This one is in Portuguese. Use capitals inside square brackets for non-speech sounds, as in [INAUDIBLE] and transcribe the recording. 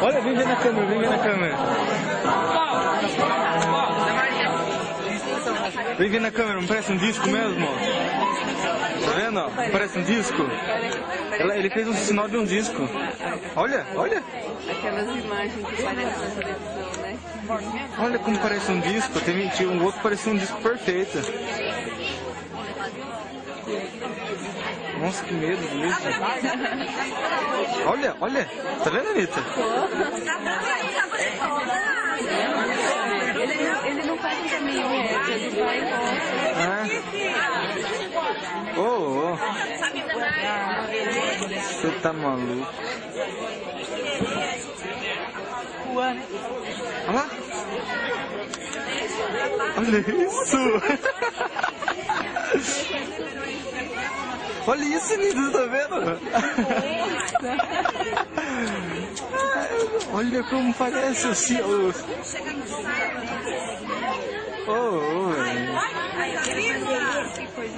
Olha, vem ver na câmera, vem ver na câmera. Vem ver na câmera, parece um disco mesmo? Tá vendo? Parece um disco. Ela, ele fez um sinal de um disco. Olha, olha. Aquelas imagens que né? Olha como parece um disco. Tem um outro parecia um disco perfeito. Nossa, que medo disso. Olha, olha. Tá vendo, Anitta? Ele, ele não faz um caminho reto, ele vai e volta. Ah. Ô, ô. Você tá maluco. Olha lá. Olha isso. [LAUGHS] Olha isso, lindo, tá vendo? Olha como parece o céu. Oh, oh. É. Ai, que coisa.